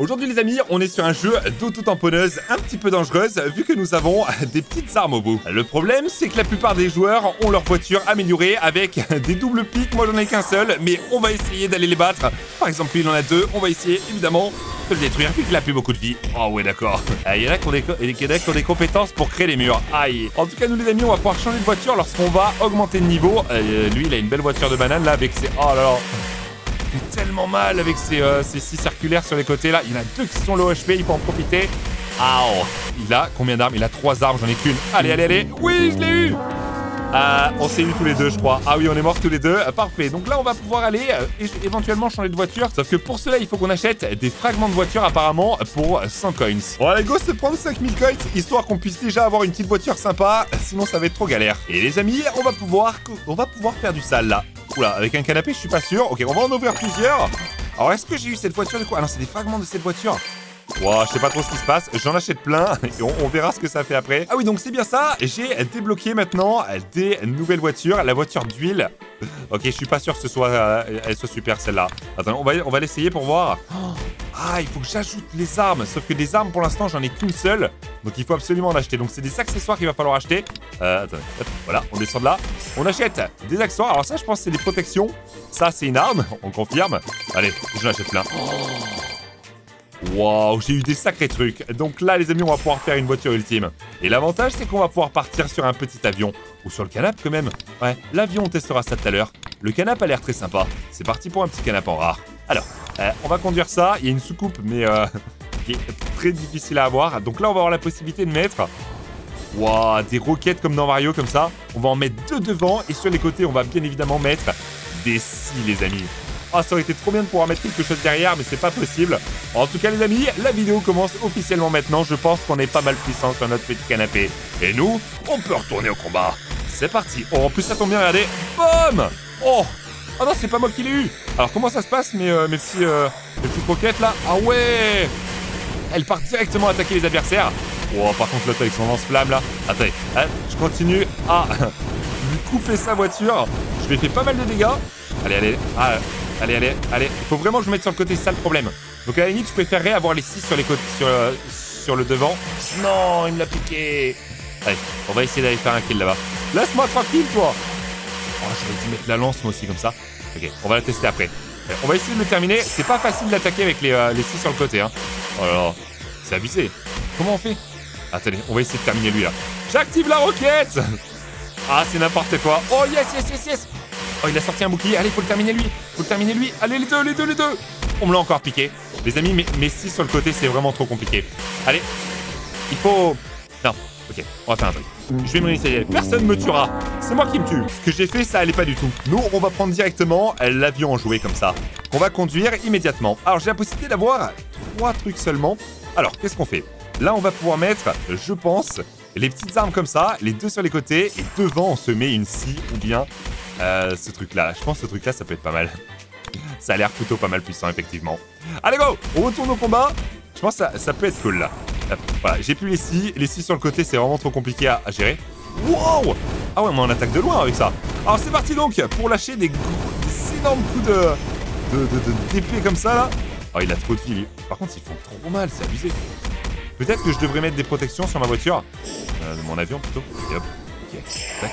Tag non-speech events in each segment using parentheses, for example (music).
Aujourd'hui les amis, on est sur un jeu d'auto-tamponneuse un petit peu dangereuse vu que nous avons des petites armes au bout. Le problème c'est que la plupart des joueurs ont leur voiture améliorée avec des doubles pics, moi j'en ai qu'un seul, mais on va essayer d'aller les battre. Par exemple lui il en a deux, on va essayer évidemment de le détruire vu qu'il a plus beaucoup de vie. Oh ouais d'accord. Ah, il y en a qui ont des, ont des compétences pour créer les murs. Aïe. En tout cas nous les amis on va pouvoir changer de voiture lorsqu'on va augmenter de niveau. Euh, lui il a une belle voiture de banane là avec ses... Oh là là fait tellement mal avec ces, euh, ces six circulaires sur les côtés là. Il y en a deux qui sont low HP, il faut en profiter. Ah, il a combien d'armes? Il a trois armes, j'en ai qu'une. Allez, allez, allez. Oui, je l'ai eu euh, on s'est eu tous les deux, je crois. Ah oui, on est morts tous les deux. Euh, parfait. Donc là, on va pouvoir aller éventuellement changer de voiture. Sauf que pour cela, il faut qu'on achète des fragments de voiture apparemment pour 100 coins. Bon, allez, go, se prendre 5000 coins histoire qu'on puisse déjà avoir une petite voiture sympa. Sinon, ça va être trop galère. Et les amis, on va pouvoir, on va pouvoir faire du sale là. Oula, avec un canapé, je suis pas sûr. Ok, on va en ouvrir plusieurs. Alors, est-ce que j'ai eu cette voiture de quoi Ah non, c'est des fragments de cette voiture. Wow, je sais pas trop ce qui se passe. J'en achète plein (laughs) et on, verra ce que ça fait après. Ah oui, donc c'est bien ça. J'ai débloqué maintenant des nouvelles voitures. La voiture d'huile. Ok, je suis pas sûr que ce soit, euh, elle soit super celle-là. Attends, on va, on va l'essayer pour voir. Ah, il faut que j'ajoute les armes. Sauf que des armes, pour l'instant, j'en ai qu'une seule. Donc il faut absolument en acheter. Donc c'est des accessoires qu'il va falloir acheter. Euh, attends, voilà, on descend de là. On achète des accessoires. Alors ça, je pense c'est des protections. Ça, c'est une arme, on confirme. Allez, je l'achète plein. Waouh, j'ai eu des sacrés trucs. Donc là, les amis, on va pouvoir faire une voiture ultime. Et l'avantage, c'est qu'on va pouvoir partir sur un petit avion. Ou sur le canapé, quand même. Ouais, l'avion, on testera ça tout à l'heure. Le canapé a l'air très sympa. C'est parti pour un petit canapé en rare. Alors, euh, on va conduire ça. Il y a une soucoupe, mais euh, (laughs) qui est très difficile à avoir. Donc là, on va avoir la possibilité de mettre... Waouh, des roquettes comme dans Mario, comme ça. On va en mettre deux devant. Et sur les côtés, on va bien évidemment mettre des scies, les amis. Ah, ça aurait été trop bien de pouvoir mettre quelque chose derrière, mais c'est pas possible. En tout cas, les amis, la vidéo commence officiellement maintenant. Je pense qu'on est pas mal puissant sur notre petit canapé. Et nous, on peut retourner au combat. C'est parti. Oh, en plus, ça tombe bien, regardez. Boum Oh Oh non, c'est pas moi qui l'ai eu. Alors, comment ça se passe, mes, euh, mes petits, euh, mes petites roquettes, là? Ah ouais Elle part directement attaquer les adversaires. Oh, par contre, l'autre avec son lance-flamme, là. Attendez, hein, je continue à (laughs) lui couper sa voiture. Je lui ai fait pas mal de dégâts. Allez, allez. Ah, Allez, allez, allez. Il faut vraiment que je mette sur le côté, c'est ça le problème. Donc à la limite, je préférerais avoir les 6 sur, les côtés, sur, euh, sur le devant. Non, il me l'a piqué. Allez, on va essayer d'aller faire un kill là-bas. Laisse-moi tranquille, toi. Oh, j'aurais dû mettre la lance, moi aussi, comme ça. Ok, on va la tester après. on va essayer de le terminer. C'est pas facile d'attaquer avec les, euh, les 6 sur le côté. Hein. Oh là là, c'est abusé. Comment on fait? Attendez, on va essayer de terminer lui là. J'active la roquette Ah, c'est n'importe quoi. Oh yes, yes, yes, yes Oh, il a sorti un bouclier. Allez, faut le terminer lui. Faut le terminer lui. Allez, les deux, les deux, les deux. On me l'a encore piqué. Les amis, mais, mais si sur le côté, c'est vraiment trop compliqué. Allez. Il faut... Non. Ok, on va faire un truc. Je vais me réessayer. Personne me tuera. C'est moi qui me tue. Ce que j'ai fait, ça allait pas du tout. Nous, on va prendre directement l'avion en jouet comme ça. Qu'on va conduire immédiatement. Alors, j'ai la possibilité d'avoir trois trucs seulement. Alors, qu'est-ce qu'on fait? Là, on va pouvoir mettre, je pense, les petites armes comme ça, les deux sur les côtés, et devant, on se met une scie ou bien euh, ce truc-là. Je pense que ce truc-là, ça peut être pas mal. ça a l'air plutôt pas mal puissant, effectivement. Allez, go On retourne au combat. Je pense que ça, peut être cool, là. Voilà, j'ai plus les scies. Les scies sur le côté, c'est vraiment trop compliqué à, gérer. Wow Ah ouais, mais on attaque de loin avec ça. Alors, c'est parti, donc, pour lâcher des, énormes coups de d'épée de, comme ça, là. Oh, il a trop de vie, Par contre, ils font trop mal, c'est abusé. Peut-être que je devrais mettre des protections sur ma voiture. Euh, mon avion, plutôt. Et hop. Ok.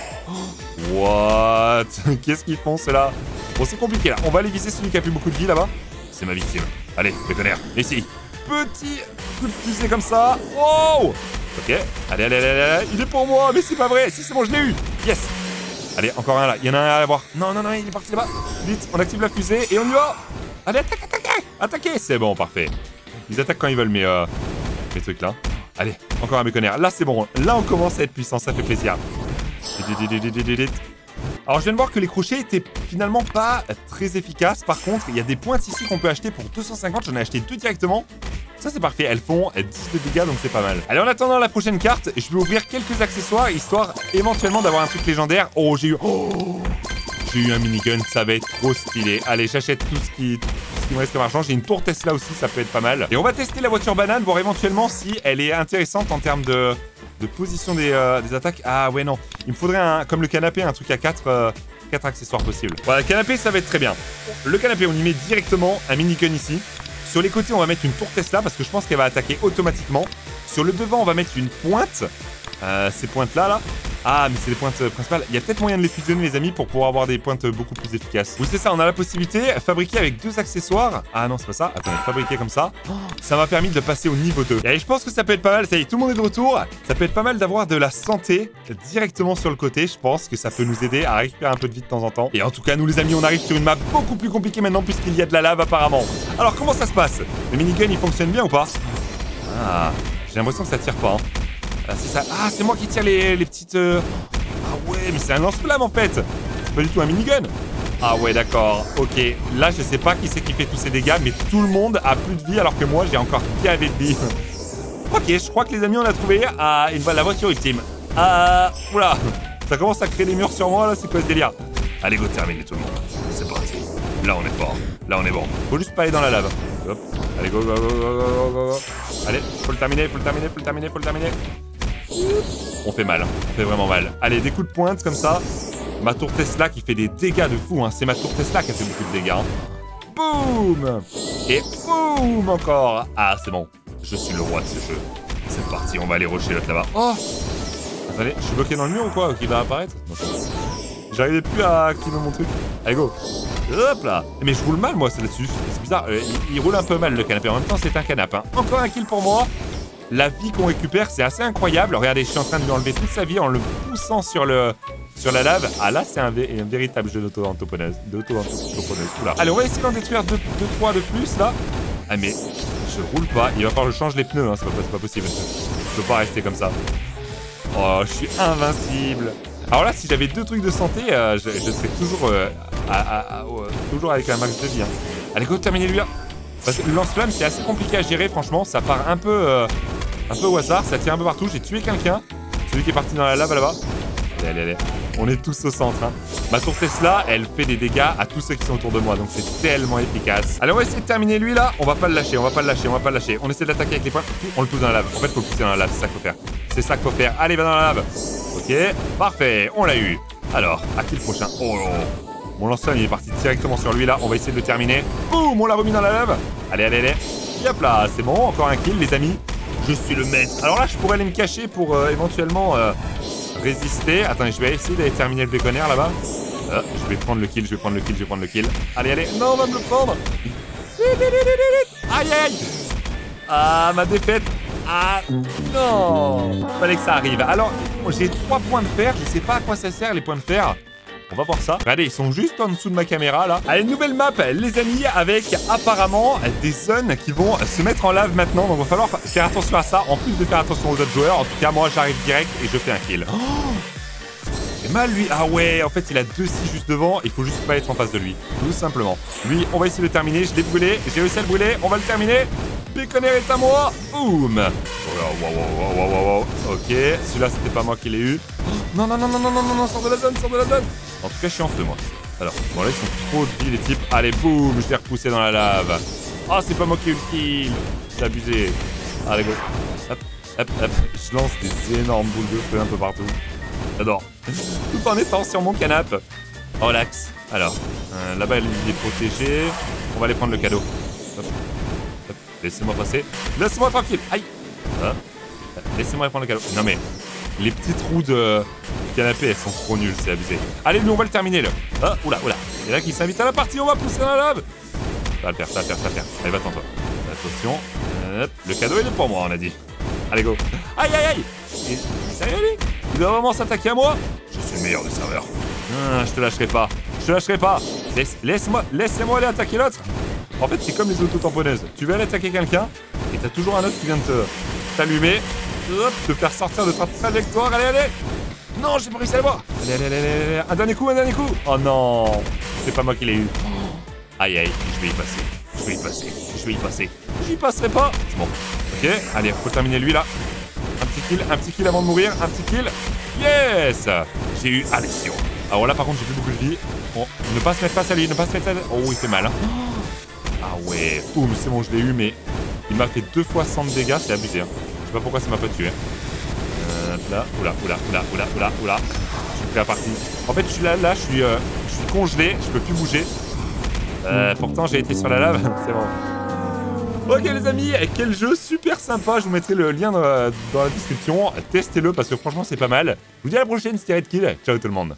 What (laughs) Qu'est-ce qu'ils font, ceux-là? Bon, c'est compliqué, là. On va aller viser celui qui a plus beaucoup de vie, là-bas. C'est ma victime. Allez, déconnaire. Ici. Petit coup de fusée comme ça. Wow Ok. Allez, allez, allez, allez. Il est pour moi, mais c'est pas vrai. Si, c'est bon, je l'ai eu. Yes Allez, encore un là. Il y en a un à avoir. Non, non, non, il est parti là-bas. Vite, on active la fusée et on y va. Allez, attaque, attaquez Attaquez C'est bon, parfait. Ils attaquent quand ils veulent, mais euh, mes trucs là. Allez, encore un méconnaire. Là, c'est bon. Là, on commence à être puissant. Ça fait plaisir. Alors je viens de voir que les crochets étaient finalement pas très efficaces. Par contre, il y a des pointes ici qu'on peut acheter pour 250. J'en ai acheté deux directement. Ça c'est parfait, elles font 10 de dégâts donc c'est pas mal. Allez en attendant la prochaine carte, je vais ouvrir quelques accessoires histoire éventuellement d'avoir un truc légendaire. Oh j'ai eu... Oh j'ai eu un minigun, ça va être trop stylé. Allez j'achète tout ce qui... qui me reste comme argent. J'ai une tour Tesla aussi, ça peut être pas mal. Et on va tester la voiture banane, voir éventuellement si elle est intéressante en termes de de position euh, des, attaques. Ah ouais, non. Il me faudrait, comme le canapé, un truc à 4 euh, accessoires possibles. Voilà, le canapé, ça va être très bien. Le canapé, on y met directement un minigun ici. Sur les côtés, on va mettre une tour Tesla parce que je pense qu'elle va attaquer automatiquement. Sur le devant, on va mettre une pointe. Euh, ces pointes-là, là. Ah, mais c'est les pointes euh, principales. Il y a peut-être moyen de les fusionner, les amis, pour pouvoir avoir des pointes beaucoup plus efficaces. Oui, c'est ça, on a la possibilité, fabriquer avec deux accessoires. Ah non, c'est pas ça. Attendez, fabriquer comme ça. Ça m'a permis de passer au niveau 2. Et je pense que ça peut être pas mal. Ça y est, tout le monde est de retour. Ça peut être pas mal d'avoir de la santé directement sur le côté. Je pense que ça peut nous aider à récupérer un peu de vie de temps en temps. Et en tout cas, nous, les amis, on arrive sur une map beaucoup plus compliquée maintenant, puisqu'il y a de la lave, apparemment. Alors, comment ça se passe? Le minigun, il fonctionne bien ou pas? Ah, j'ai l'impression que ça tire pas. Hein. Ah, c'est ça. Ah, c'est moi qui tire les, petites. Euh, ah ouais, mais c'est un lance-flamme en fait. C'est pas du tout un minigun. Ah ouais, d'accord. Ok. Là, je sais pas qui c'est qui fait tous ces dégâts, mais tout le monde a plus de vie alors que moi, j'ai encore bien de vie. (laughs) ok, je crois que les amis, on a trouvé ah, une, la voiture ultime. Ah, oula. Ça commence à créer des murs sur moi là, c'est quoi ce délire? Allez, go terminer tout le monde. C'est parti. Là, on est fort. Là, on est bon. Faut juste pas aller dans la lave. Hop. Allez, go, go, go, go, go, go, go. Allez, faut le terminer, faut le terminer, faut le terminer, faut le terminer. On fait mal, on fait vraiment mal. Allez, des coups de pointe comme ça. Ma tour Tesla qui fait des dégâts de fou. Hein. C'est ma tour Tesla qui a fait beaucoup de dégâts. Hein. Boum Et boum encore Ah, c'est bon. Je suis le roi de ce jeu. C'est parti, on va aller rusher l'autre là-bas. Oh Attendez, je suis bloqué dans le mur ou quoi Qui va apparaître? J'arrivais plus à activer mon truc. Allez, go Hop là Mais je roule mal, moi, c'est là-dessus. C'est bizarre. Euh, il, roule un peu mal, le canapé. En même temps, c'est un canapé. Hein. Encore un kill pour moi. La vie qu'on récupère, c'est assez incroyable. Regardez, je suis en train de lui enlever toute sa vie en le poussant sur le sur la lave. Ah là, c'est un, véritable jeu d'auto-entrepreneuse. Allez, on va essayer d'en détruire 2-3 de plus, là. Ah, mais je roule pas. Il va falloir que je change les pneus, hein. c'est pas, possible. Je peux pas rester comme ça. Oh, je suis invincible. Alors là, si j'avais deux trucs de santé, euh, je, serais toujours, euh, toujours avec un max de vie. Hein. Allez, go, terminez lui là. Parce que le lance-flamme, c'est assez compliqué à gérer, franchement. Ça part un peu, euh, un peu au hasard, ça tire un peu partout. J'ai tué quelqu'un. Celui qui est parti dans la lave là-bas. Allez, allez, allez. On est tous au centre. Hein. Ma tour Tesla, elle fait des dégâts à tous ceux qui sont autour de moi. Donc c'est tellement efficace. Allez, on va essayer de terminer lui là. On va pas le lâcher, on va pas le lâcher, on va pas le lâcher. On essaie de l'attaquer avec les points. On le pousse dans la lave. En fait, faut le pousser dans la lave. C'est ça qu'il faut faire. C'est ça qu'il faut faire. Allez, va dans la lave. Ok, parfait. On l'a eu. Alors, à qui le prochain? Oh, mon lance il est parti directement sur lui là. On va essayer de le terminer. Boum, on l'a remis dans la lave. Allez, allez, allez. Yop là, c'est bon. Encore un kill, les amis. Je suis le maître. Alors là, je pourrais aller me cacher pour euh, éventuellement euh, résister. Attends, je vais essayer d'aller terminer le béconnaire là-bas. Euh, je vais prendre le kill, je vais prendre le kill, je vais prendre le kill. Allez, allez. Non, on va me le prendre. Aïe, aïe. Ah, ma défaite. Ah, non. Fallait que ça arrive. Alors, j'ai trois points de fer. Je sais pas à quoi ça sert les points de fer. On va voir ça. Regardez, ils sont juste en dessous de ma caméra, là. Allez, nouvelle map, les amis, avec apparemment des zones qui vont se mettre en lave maintenant. Donc, il va falloir faire attention à ça, en plus de faire attention aux autres joueurs. En tout cas, moi, j'arrive direct et je fais un kill. Oh mal, lui. Ah ouais, en fait, il a deux si juste devant. Il faut juste pas être en face de lui. Tout simplement. Lui, on va essayer de le terminer. Je l'ai brûlé. J'ai réussi à le brûler. On va le terminer. Béconner est à moi. Boum. Oh. Ok, celui-là, c'était pas moi qui l'ai eu. Non, non, non, non, non, non, non, non, sors de la zone, sors de la zone. En tout cas, je suis en feu, moi. Alors, bon, là, ils sont trop vie, les types. Allez, boum, je l'ai repoussé dans la lave. Ah, c'est pas moi qui ai eu le kill. C'est abusé. Allez, go. Hop, hop, hop. Je lance des énormes boules de feu un peu partout. J'adore. Tout en étant sur mon canapé. Relax. Alors, euh, là-bas, il est protégé. On va aller prendre le cadeau. Hop. Hop. Laissez-moi passer. Laissez-moi tranquille. Aïe. Laissez-moi prendre le cadeau. Non, mais les petits trous de canapé, elles sont trop nulles, c'est abusé. Allez, nous, on va le terminer, là. Ah, oula, oula. Et là qui s'invite à la partie, on va pousser dans la lave. Ça va le faire, ça va le faire, ça va le faire. Allez, va-t'en, toi. Attention. Le cadeau, il est pour moi, on a dit. Allez, go. Aïe, aïe, aïe. sérieux, lui? Il doit vraiment s'attaquer à moi? Je suis le meilleur des serveurs. Ah, je te lâcherai pas. Je te lâcherai pas. Laisse-moi laisse moi aller attaquer l'autre. En fait, c'est comme les auto-tamponneuses. Tu veux aller attaquer quelqu'un, et t'as toujours un autre qui vient de te t'allumer, te faire sortir de ta trajectoire. Allez, allez Non, j'ai pas réussi à le voir allez, allez, allez, allez, un dernier coup, un dernier coup Oh non C'est pas moi qui l'ai eu. Aïe, aïe, je vais y passer. Je vais y passer. Je vais y passer. J'y passerai pas C'est bon. Ok, allez, faut terminer lui là. Un petit kill, un petit kill avant de mourir, un petit kill. Yes J'ai eu Alessio. Alors là, par contre, j'ai plus beaucoup de vie. Bon, ne pas se mettre face à lui, ne pas se mettre face à. Oh, il fait mal. Hein. Ah ouais, boum, c'est bon, je l'ai eu, mais il m'a fait deux fois 100 de dégâts, c'est abusé. Hein. Pourquoi ça m'a pas tué. Euh, là, oula, oula, oula, oula, oula, oula. Je suis prêt à partir. En fait, je suis là, là, je suis, euh, je suis congelé, je peux plus bouger. Euh, pourtant, j'ai été sur la lave, (laughs) c'est bon. Ok les amis, quel jeu super sympa, je vous mettrai le lien dans la, dans la description, testez-le parce que franchement c'est pas mal. Je vous dis à la prochaine, c'était Red Kill, ciao tout le monde